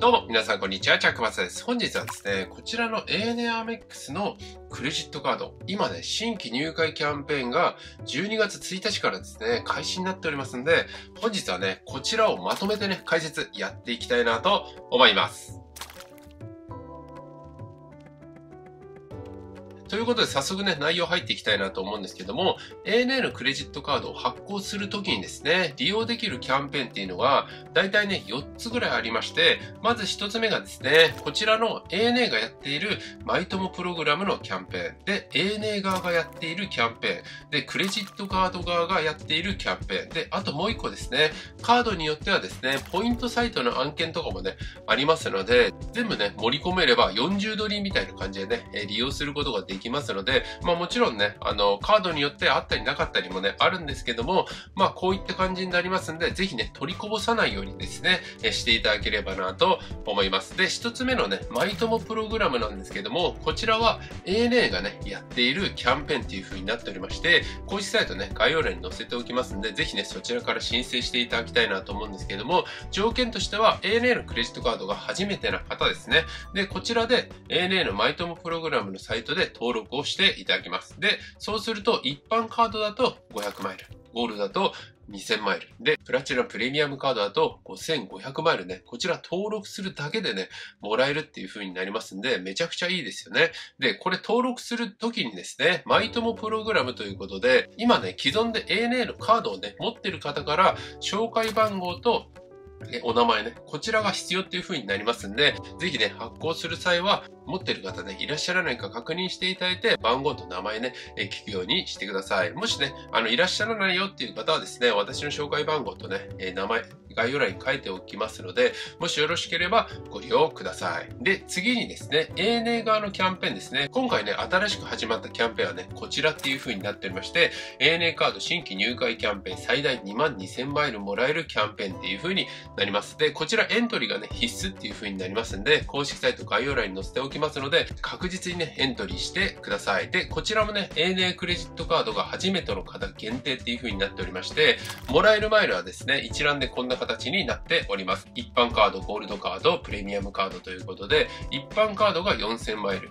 どうも、皆さんこんにちは、チャックマスです。本日はですね、こちらの ANA アメックスのクレジットカード、今ね、新規入会キャンペーンが12月1日からですね、開始になっておりますんで、本日はね、こちらをまとめてね、解説やっていきたいなと思います。ということで早速ね、内容入っていきたいなと思うんですけども、ANA のクレジットカードを発行するときにですね、利用できるキャンペーンっていうのが、大体ね、4つぐらいありまして、まず1つ目がですね、こちらの ANA がやっているマイトモプログラムのキャンペーン。で、ANA 側がやっているキャンペーン。で、クレジットカード側がやっているキャンペーン。で、あともう1個ですね、カードによってはですね、ポイントサイトの案件とかもね、ありますので、全部ね、盛り込めれば40ドルみたいな感じでね、利用することができいきますので、まあもちろんね、あの、カードによってあったりなかったりもね、あるんですけども、まあこういった感じになりますんで、ぜひね、取りこぼさないようにですね、えしていただければなと思います。で、一つ目のね、マイトモプログラムなんですけども、こちらは ANA がね、やっているキャンペーンっていう風になっておりまして、公式サイトね、概要欄に載せておきますんで、ぜひね、そちらから申請していただきたいなと思うんですけども、条件としては ANA のクレジットカードが初めてな方ですね。で、こちらで ANA のマイトモプログラムのサイトで登登録をしていただきます。で、そうすると一般カードだと500マイル、ゴールだと2000マイル。で、プラチナプレミアムカードだと5500マイルね。こちら登録するだけでね、もらえるっていう風になりますんで、めちゃくちゃいいですよね。で、これ登録するときにですね、マイトモプログラムということで、今ね、既存で ANA のカードをね、持ってる方から紹介番号とお名前ね、こちらが必要っていう風になりますんで、ぜひね、発行する際は、持ってる方ね、いらっしゃらないか確認していただいて、番号と名前ね、え聞くようにしてください。もしね、あの、いらっしゃらないよっていう方はですね、私の紹介番号とね、え名前、概要欄に書いておきますので、もしよろしければご利用ください。で、次にですね、ANA 側のキャンペーンですね。今回ね、新しく始まったキャンペーンはね、こちらっていう風になっておりまして、ANA カード新規入会キャンペーン最大2万2000マイルもらえるキャンペーンっていう風になります。で、こちらエントリーがね、必須っていう風になりますんで、公式サイト概要欄に載せておきますので、確実にね、エントリーしてください。で、こちらもね、ANA クレジットカードが初めての方限定っていう風になっておりまして、もらえるマイルはですね、一覧でこんな形になっております。一般カード、ゴールドカード、プレミアムカードということで、一般カードが4000マイル、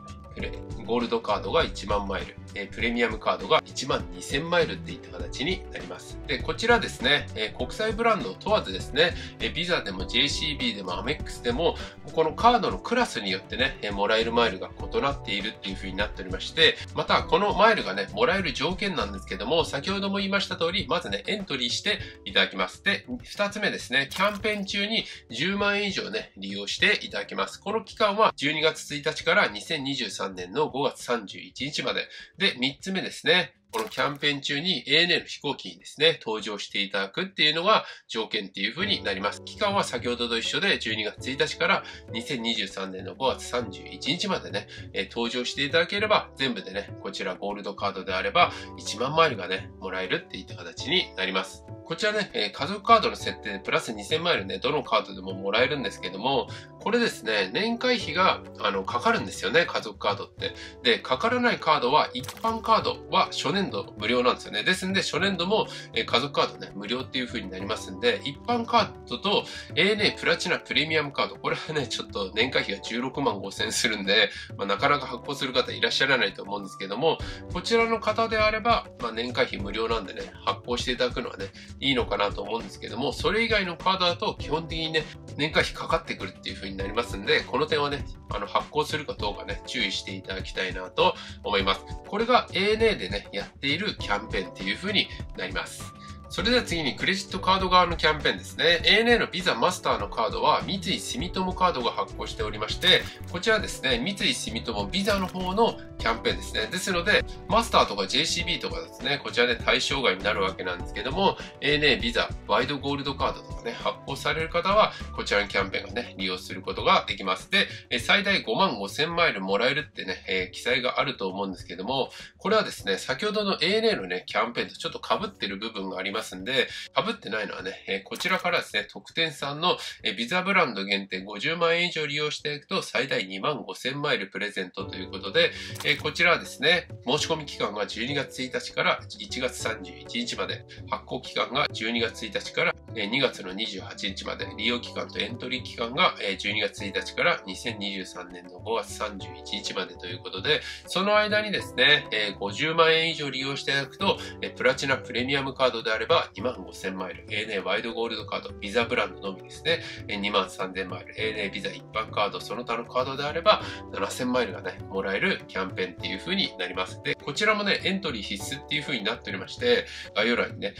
ゴールドカードが1万マイル、プレミアムカードが1万2000マイルっていった形になります。で、こちらですね、国際ブランドを問わずですね、えビザでも JCB でもアメックスでも、このカードのクラスによってね、もらえるマイルが異なっているっていう風になっておりまして、またこのマイルがね、もらえる条件なんですけども、先ほども言いました通り、まずね、エントリーしていただきます。で、2つ目ですね、キャンペーン中に10万円以上ね、利用していただきます。この期間は12月1日から2023 3年の5月31日まで。で、3つ目ですね。このキャンペーン中に ANA の飛行機にですね、登場していただくっていうのが条件っていう風になります。期間は先ほどと一緒で12月1日から2023年の5月31日までね、えー、登場していただければ全部でね、こちらゴールドカードであれば1万マイルがね、もらえるっていった形になります。こちらね、え家族カードの設定でプラス2000マイルね、どのカードでももらえるんですけども、これですね、年会費が、あの、かかるんですよね、家族カードって。で、かからないカードは、一般カードは初年度無料なんですよね。ですんで、初年度も、え家族カードね、無料っていう風になりますんで、一般カードと ANA プラチナプレミアムカード、これはね、ちょっと年会費が16万5千するんで、まあ、なかなか発行する方いらっしゃらないと思うんですけども、こちらの方であれば、まあ、年会費無料なんでね、発行していただくのはね、いいのかなと思うんですけども、それ以外のカードだと基本的にね、年会費かかってくるっていう風になりますんで、この点はね、あの、発行するかどうかね、注意していただきたいなと思います。これが ANA でね、やっているキャンペーンっていう風になります。それでは次にクレジットカード側のキャンペーンですね。ANA のビザマスターのカードは三井住友カードが発行しておりまして、こちらですね、三井住友ビザの方のキャンペーンですね。ですので、マスターとか JCB とかですね、こちらで対象外になるわけなんですけども、ANA ビザ、ワイドゴールドカードとかね、発行される方は、こちらのキャンペーンがね、利用することができます。で、最大5万5千マイルもらえるってね、えー、記載があると思うんですけども、これはですね、先ほどの ANA のね、キャンペーンとちょっと被ってる部分がありますますんで、被ってないのはね、えこちらからですね、特典さんの、えビザブランド限定50万円以上利用していくと最大2万5000マイルプレゼントということで、えこちらはですね、申し込み期間が12月1日から1月31日まで、発行期間が12月1日から2月の28日まで、利用期間とエントリー期間が12月1日から2023年の5月31日までということで、その間にですね、50万円以上利用していただくと、プラチナプレミアムカードであれば2万5000マイル、ANA ワイドゴールドカード、ビザブランドのみですね、2万3000マイル、ANA ビザ一般カード、その他のカードであれば7000マイルがね、もらえるキャンペーンっていう風になります。で、こちらもね、エントリー必須っていう風になっておりまして、概要欄にね、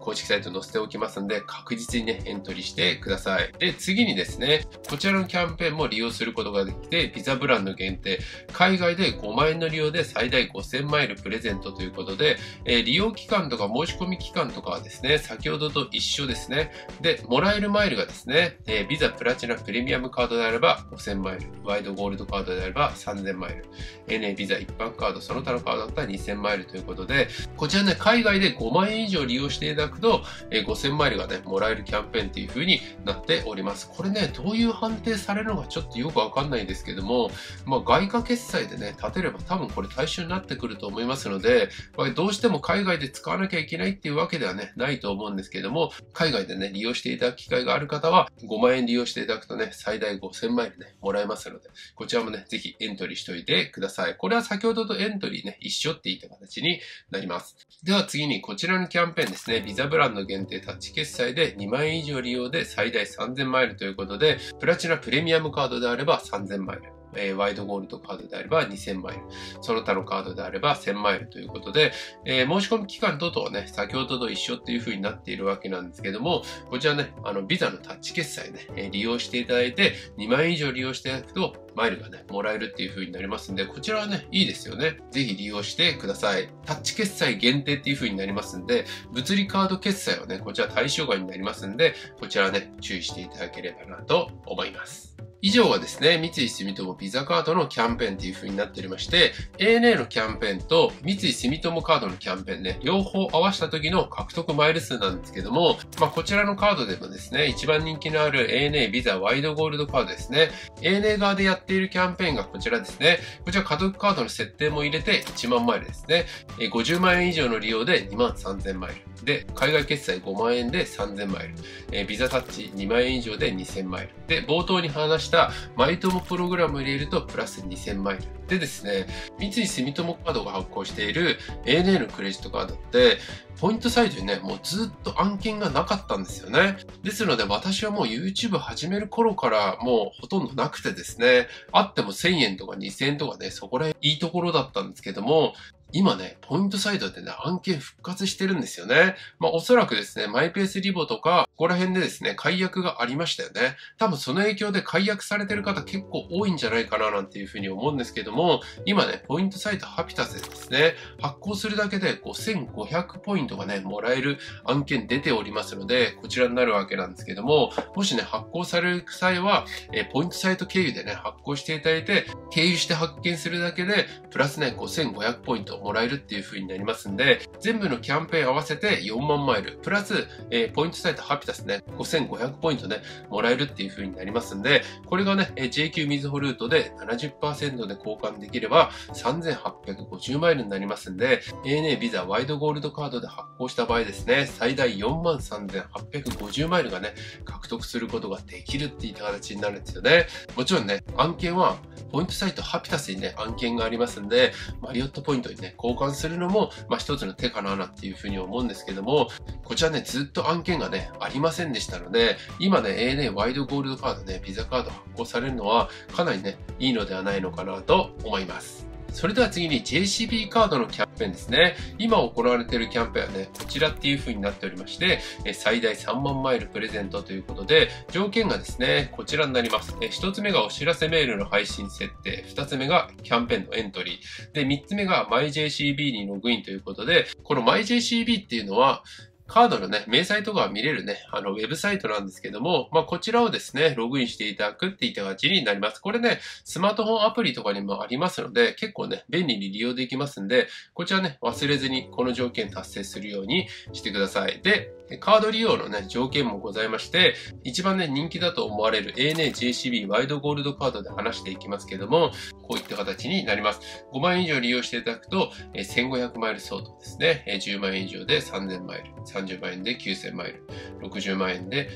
公式サイト載せておきますんで、確実にね、エントリーしてください。で、次にですね、こちらのキャンペーンも利用することができて、ビザブランド限定、海外で5万円の利用で最大5000マイルプレゼントということで、えー、利用期間とか申し込み期間とかはですね、先ほどと一緒ですね。で、もらえるマイルがですね、えー、ビザプラチナプレミアムカードであれば5000マイル、ワイドゴールドカードであれば3000マイル、NA ビザ一般カード、その他のカードだったら2000マイルということで、こちらね、海外で5万円以上利用していただくと、えー、5000マイルがね、もらえるキャンペーンっていう風になっております。これね、どういう判定されるのかちょっとよくわかんないんですけども、まあ、外貨決済でね、立てれば多分これ対象になってくると思いますので、まあ、どうしても海外で使わなきゃいけないっていうわけではね、ないと思うんですけども、海外でね、利用していただく機会がある方は、5万円利用していただくとね、最大5000マイルね、もらえますので、こちらもね、ぜひエントリーしておいてください。これは先ほどとエントリーね、一緒って言った形になります。では次にこちらのキャンペーンですね、ビザブランド限定タッチ決済で2万円以上利用で最大3000マイルということで、プラチナプレミアムカードであれば3000マイル。えー、ワイドゴールドカードであれば2000マイル、その他のカードであれば1000マイルということで、えー、申し込み期間等々はね、先ほどと一緒っていう風になっているわけなんですけども、こちらね、あの、ビザのタッチ決済ね、え、利用していただいて、2万円以上利用していただくと、マイルがね、もらえるっていう風になりますんで、こちらはね、いいですよね。ぜひ利用してください。タッチ決済限定っていう風になりますんで、物理カード決済はね、こちら対象外になりますんで、こちらね、注意していただければなと思います。以上はですね、三井住友ビザカードのキャンペーンっていう風になっておりまして、ANA のキャンペーンと三井住友カードのキャンペーンね、両方合わせた時の獲得マイル数なんですけども、まあ、こちらのカードでもですね、一番人気のある ANA ビザワイドゴールドカードですね。ANA 側でやっているキャンペーンがこちらですね。こちら家族カードの設定も入れて1万マイルですね。50万円以上の利用で2万3000マイル。で、海外決済5万円で3000マイル。えー、ビザタッチ2万円以上で2000マイル。で、冒頭に話したマイトモプログラムを入れるとプラス2000マイル。でですね、三井住友カードが発行している ANA のクレジットカードって、ポイントサイトにね、もうずっと案件がなかったんですよね。ですので私はもう YouTube 始める頃からもうほとんどなくてですね、あっても1000円とか2000円とかね、そこら辺いいところだったんですけども、今ね、ポイントサイトでね、案件復活してるんですよね。まあおそらくですね、マイペースリボとか、ここら辺でですね、解約がありましたよね。多分その影響で解約されてる方結構多いんじゃないかななんていうふうに思うんですけども、今ね、ポイントサイトハピタスでですね、発行するだけで5500ポイントがね、もらえる案件出ておりますので、こちらになるわけなんですけども、もしね、発行される際は、えポイントサイト経由でね、発行していただいて、経由して発見するだけで、プラスね、5500ポイントもらえるっていう風になりますんで、全部のキャンペーン合わせて4万マイル、プラス、えー、ポイントサイトハピタスね、5500ポイントね、もらえるっていう風になりますんで、これがね、JQ みずほルートで70%で交換できれば3850マイルになりますんで、ANA ビザワイドゴールドカードで発行した場合ですね、最大43,850マイルがね、獲得することができるっていった形になるんですよね。もちろんね、案件はポイントサイトハピタスにね、案件がありますんで、マリオットポイントにね、交換するのも、まあ一つの手かななんていうふうに思うんですけども、こちらね、ずっと案件がね、ありませんでしたので、今ね、ANA ワイドゴールドカードね、ビザカード発行されるのは、かなりね、いいのではないのかなと思います。それでは次に JCB カードのキャンペーンですね。今行われているキャンペーンはね、こちらっていう風になっておりまして、最大3万マイルプレゼントということで、条件がですね、こちらになります。1つ目がお知らせメールの配信設定、2つ目がキャンペーンのエントリー、で、3つ目が MyJCB にログインということで、この MyJCB っていうのは、カードのね、明細とかが見れるね、あの、ウェブサイトなんですけども、まあ、こちらをですね、ログインしていただくっていった形になります。これね、スマートフォンアプリとかにもありますので、結構ね、便利に利用できますんで、こちらね、忘れずにこの条件達成するようにしてください。で、カード利用のね、条件もございまして、一番ね、人気だと思われる ANA JCB ワイドゴールドカードで話していきますけども、こういった形になります。5万円以上利用していただくと、1500マイル相当ですね。10万円以上で3000マイル、30万円で9000マイル、60万円で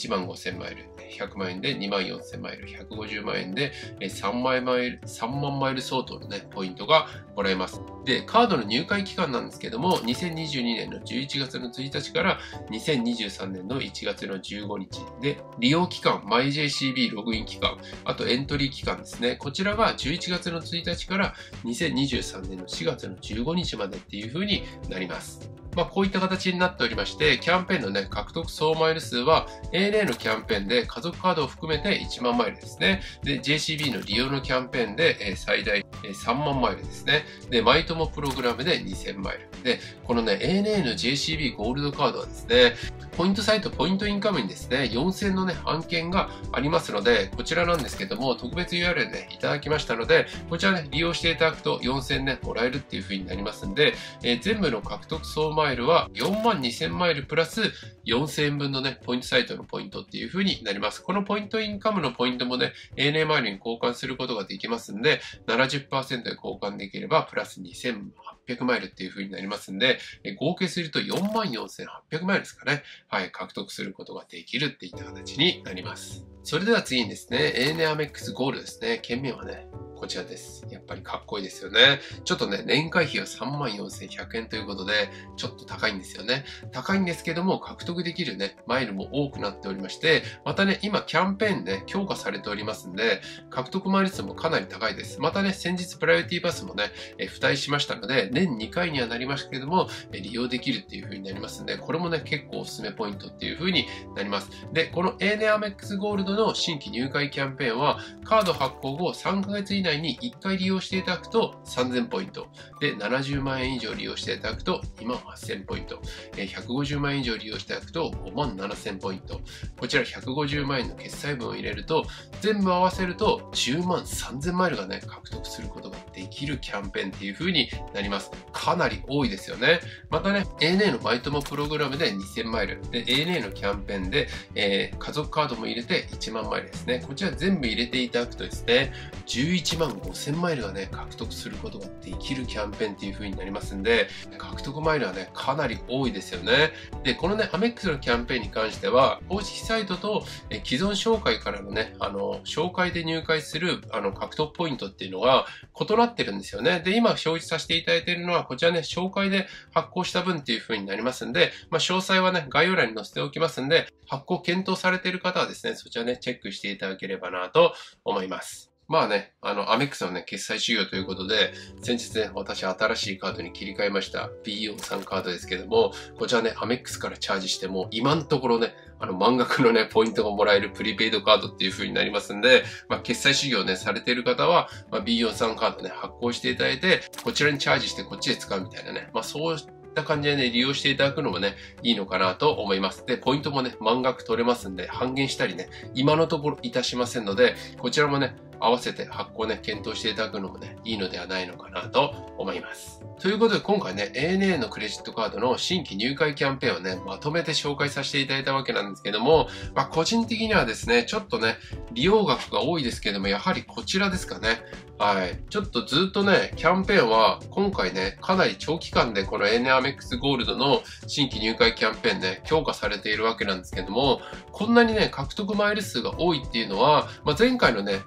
1万5000マイル、100万円で2万4000マイル、150万円で3万マイル、3万マイル相当のね、ポイントがもらえます。で、カードの入会期間なんですけども、2022年の11月の1日から2023年の1月の15日で、利用期間、MyJCB ログイン期間、あとエントリー期間ですね。こちらが11月の1日から2023年の4月の15日までっていう風になります。まあ、こういった形になっておりまして、キャンペーンのね、獲得総マイル数は ANA のキャンペーンで家族カードを含めて1万マイルですね。で、JCB の利用のキャンペーンで、え最大、3万マイルですね。で、マイトモプログラムで2000マイル。で、このね、ANA の JCB ゴールドカードはですね、ポイントサイト、ポイントインカムにですね、4000のね、案件がありますので、こちらなんですけども、特別 URL ね、いただきましたので、こちらね、利用していただくと4000ね、もらえるっていう風になりますんで、えー、全部の獲得総マイルは4万2000マイルプラス4000円分のね、ポイントサイトのポイントっていう風になります。このポイントインカムのポイントもね、ANA マイルに交換することができますんで、70%で交換できれば、プラス2800マイルっていう風になりますんで、合計すると44,800マイルですかね。はい、獲得することができるっていった形になります。それでは次にですね、ANA アメックスゴールですね。県名はね、こちらです。やっぱりかっこいいですよね。ちょっとね、年会費は34,100円ということで、ちょっと高いんですよね。高いんですけども、獲得できるね、マイルも多くなっておりまして、またね、今キャンペーンね、強化されておりますんで、獲得マイル数もかなり高いです。またね、先日プライオリティバスもね、え付帯しましたので、年2回にはなりましたけども、え利用できるっていう風になりますんで、これもね、結構おすすめポイントっていう風になります。で、この ANA アメックスゴールドの新規入会キャンペーンは、カード発行後3ヶ月以内に1回利用していただくと3000ポイント。で、70万円以上利用していただくと2万8000ポイント。150万円以上利用していただくと5万7000ポイント。こちら150万円の決済分を入れると、全部合わせると10万3000マイルがね、獲得することができるキャンペーンっていう風になります。かなり多いですよね。またね、ANA のバイトもプログラムで2000マイル。で、ANA のキャンペーンで、えー、家族カードも入れて1万マイルですね。こちら全部入れていただくとですね、11万5000マイルがね、獲得することができるキャンペーンっていう風になりますんで、獲得マイルはね、かなり多いですよね。で、このね、アメックスのキャンペーンに関しては、公式サイトと既存紹介からのね、あの、紹介で入会する、あの、獲得ポイントっていうのが異なってるんですよね。で、今表示させていただいているのは、こちらね、紹介で発行した分っていう風になりますんで、まあ、詳細はね、概要欄に載せておきますんで、発行検討されている方はですね、そちらね、チェックしていただければなと思います。まあね、あの、アメックスのね、決済修行ということで、先日ね、私新しいカードに切り替えました B43 カードですけども、こちらね、アメックスからチャージしても、今のところね、あの、満額のね、ポイントがもらえるプリペイドカードっていう風になりますんで、まあ、決済修行ね、されている方は、まあ、B43 カードね、発行していただいて、こちらにチャージしてこっちで使うみたいなね、まあ、そういった感じでね、利用していただくのもね、いいのかなと思います。で、ポイントもね、満額取れますんで、半減したりね、今のところいたしませんので、こちらもね、合わせて発行ね、検討していただくのもね、いいのではないのかなと思います。ということで今回ね、ANA のクレジットカードの新規入会キャンペーンをね、まとめて紹介させていただいたわけなんですけども、まあ個人的にはですね、ちょっとね、利用額が多いですけども、やはりこちらですかね。はい。ちょっとずっとね、キャンペーンは今回ね、かなり長期間でこの ANA アメックスゴールドの新規入会キャンペーンね、強化されているわけなんですけども、こんなにね、獲得マイル数が多いっていうのは、まあ、前回のね、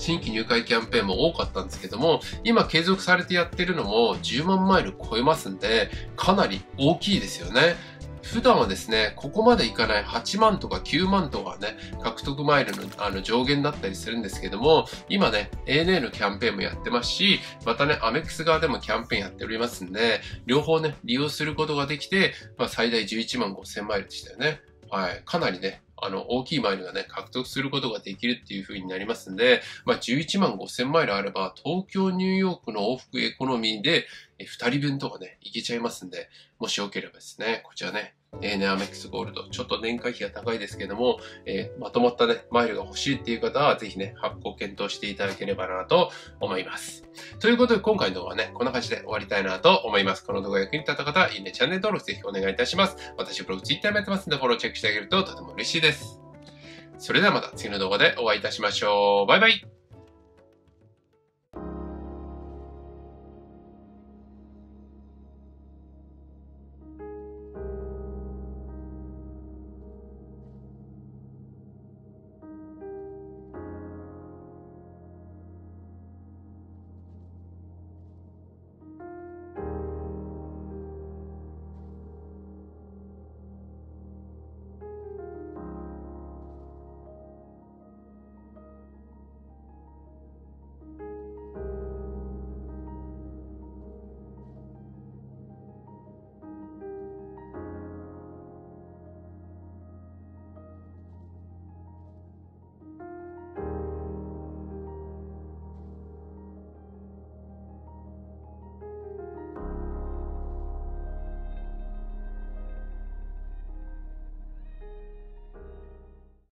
新規入会キャンペーンも多かったんですけども、今継続されてやってるのも10万マイル超えますんで、かなり大きいですよね。普段はですね、ここまでいかない8万とか9万とかね、獲得マイルのあの上限だったりするんですけども、今ね、ANA のキャンペーンもやってますし、またね、アメックス側でもキャンペーンやっておりますんで、両方ね、利用することができて、まあ、最大11万5千マイルでしたよね。はい。かなりね、あの、大きいマイルがね、獲得することができるっていう風になりますんで、まあ、11万5000マイルあれば、東京、ニューヨークの往復エコノミーで、2人分とかね、行けちゃいますんで、もしよければですね、こちらね、ANA アメックスゴールド。ちょっと年会費が高いですけども、えー、まとまったね、マイルが欲しいっていう方は、ぜひね、発行検討していただければなと思います。ということで、今回の動画はね、こんな感じで終わりたいなと思います。この動画が役に立った方は、いいね、チャンネル登録ぜひお願いいたします。私、ブログ、ツイッターもやってますので、フォローチェックしてあげるととても嬉しいです。それではまた次の動画でお会いいたしましょう。バイバイ